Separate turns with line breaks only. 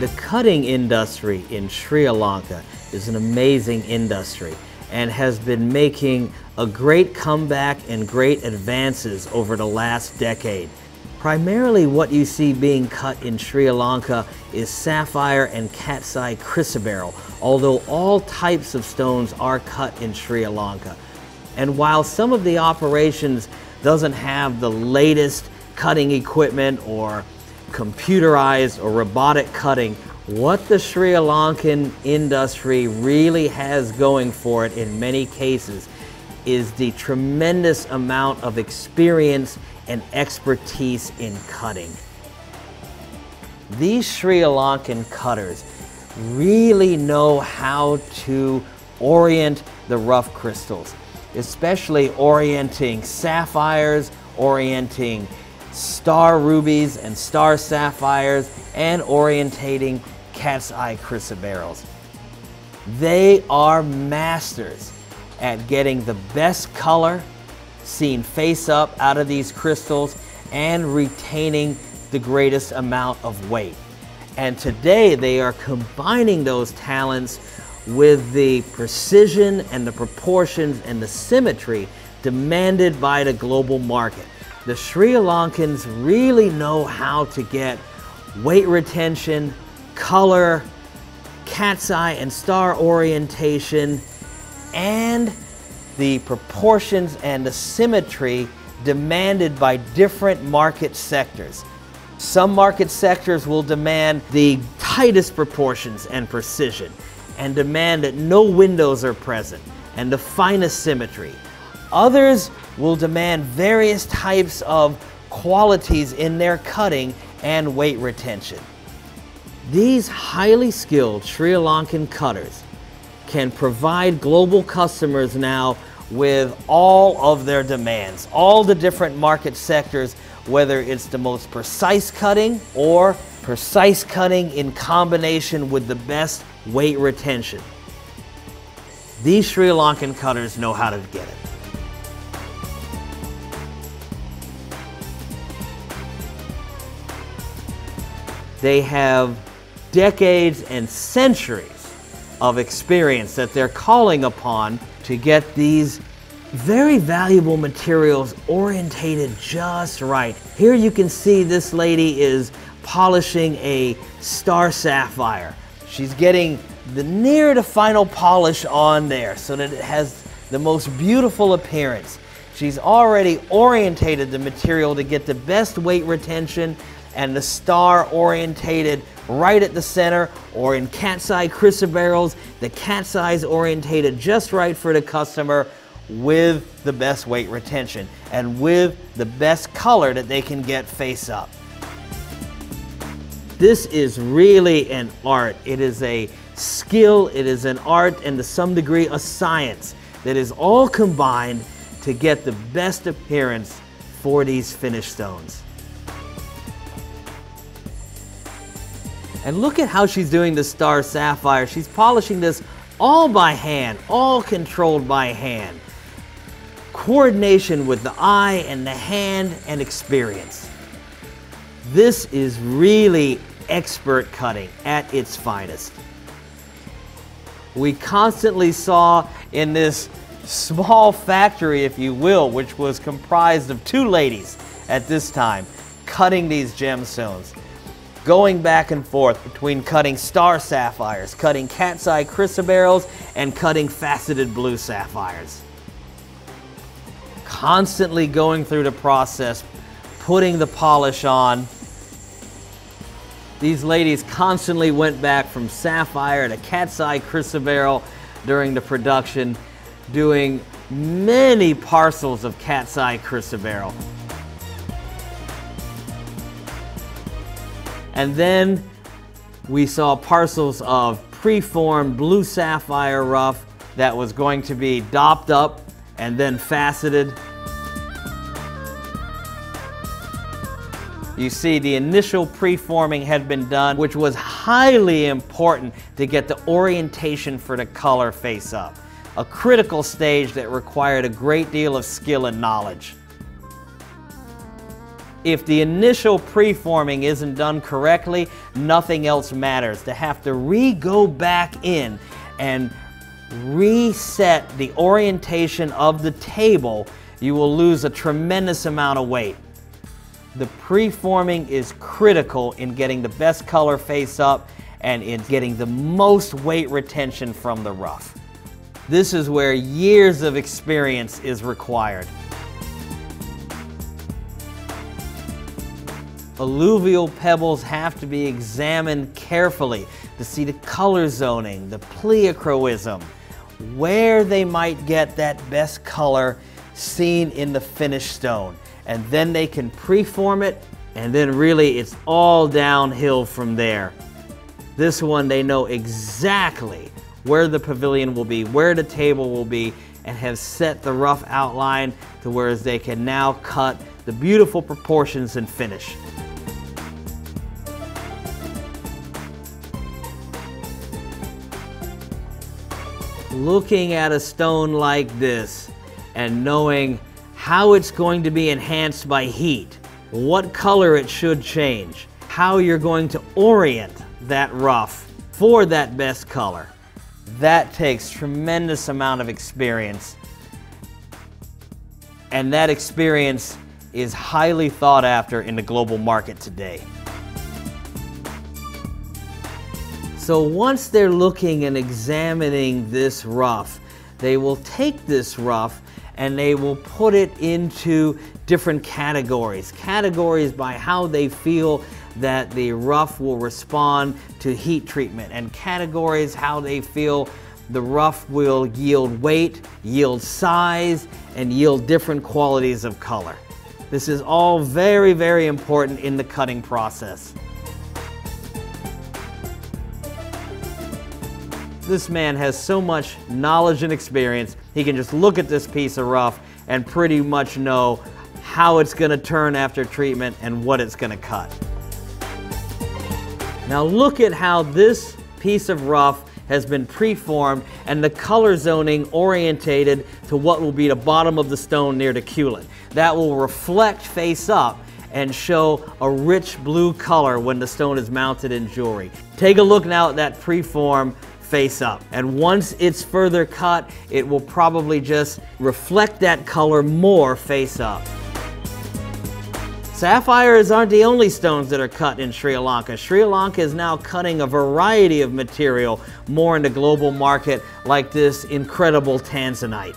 The cutting industry in Sri Lanka is an amazing industry and has been making a great comeback and great advances over the last decade. Primarily what you see being cut in Sri Lanka is sapphire and cat's eye chrysoberyl, although all types of stones are cut in Sri Lanka. And while some of the operations doesn't have the latest cutting equipment or computerized or robotic cutting, what the Sri Lankan industry really has going for it in many cases is the tremendous amount of experience and expertise in cutting. These Sri Lankan cutters really know how to orient the rough crystals, especially orienting sapphires, orienting star rubies and star sapphires, and orientating cat's eye chrysoberyls. They are masters at getting the best color, seen face up out of these crystals, and retaining the greatest amount of weight. And today they are combining those talents with the precision and the proportions and the symmetry demanded by the global market. The Sri Lankans really know how to get weight retention, color, cat's eye and star orientation, and the proportions and the symmetry demanded by different market sectors. Some market sectors will demand the tightest proportions and precision and demand that no windows are present and the finest symmetry. Others will demand various types of qualities in their cutting and weight retention. These highly skilled Sri Lankan cutters can provide global customers now with all of their demands, all the different market sectors, whether it's the most precise cutting or precise cutting in combination with the best weight retention. These Sri Lankan cutters know how to get it. They have decades and centuries of experience that they're calling upon to get these very valuable materials orientated just right. Here you can see this lady is polishing a star sapphire. She's getting the near to final polish on there so that it has the most beautiful appearance. She's already orientated the material to get the best weight retention and the star orientated right at the center or in cat's eye chrysoberyls, the cat's eyes orientated just right for the customer with the best weight retention and with the best color that they can get face up. This is really an art. It is a skill, it is an art, and to some degree a science that is all combined to get the best appearance for these finished stones. And look at how she's doing the star sapphire. She's polishing this all by hand, all controlled by hand. Coordination with the eye and the hand and experience. This is really expert cutting at its finest. We constantly saw in this small factory, if you will, which was comprised of two ladies at this time, cutting these gemstones going back and forth between cutting star sapphires, cutting cat's eye chrysoberyls, and cutting faceted blue sapphires. Constantly going through the process, putting the polish on. These ladies constantly went back from sapphire to cat's eye chrysoberyl during the production, doing many parcels of cat's eye chrysoberyl. And then we saw parcels of preformed blue sapphire rough that was going to be dopped up and then faceted. You see the initial preforming had been done, which was highly important to get the orientation for the color face up. A critical stage that required a great deal of skill and knowledge. If the initial preforming isn't done correctly, nothing else matters. To have to re-go back in and reset the orientation of the table, you will lose a tremendous amount of weight. The preforming is critical in getting the best color face up and in getting the most weight retention from the rough. This is where years of experience is required. Alluvial pebbles have to be examined carefully to see the color zoning, the pleochroism, where they might get that best color seen in the finished stone. And then they can preform it, and then really it's all downhill from there. This one, they know exactly where the pavilion will be, where the table will be, and have set the rough outline to where they can now cut the beautiful proportions and finish. Looking at a stone like this and knowing how it's going to be enhanced by heat, what color it should change, how you're going to orient that rough for that best color. That takes tremendous amount of experience. And that experience is highly thought after in the global market today. So once they're looking and examining this rough, they will take this rough and they will put it into different categories. Categories by how they feel that the rough will respond to heat treatment and categories how they feel the rough will yield weight, yield size, and yield different qualities of color. This is all very, very important in the cutting process. This man has so much knowledge and experience, he can just look at this piece of rough and pretty much know how it's going to turn after treatment and what it's going to cut. Now look at how this piece of rough has been preformed and the color zoning orientated to what will be the bottom of the stone near the culet. That will reflect face up and show a rich blue color when the stone is mounted in jewelry. Take a look now at that preform face up. And once it's further cut, it will probably just reflect that color more face up. Sapphires aren't the only stones that are cut in Sri Lanka. Sri Lanka is now cutting a variety of material more in the global market like this incredible tanzanite.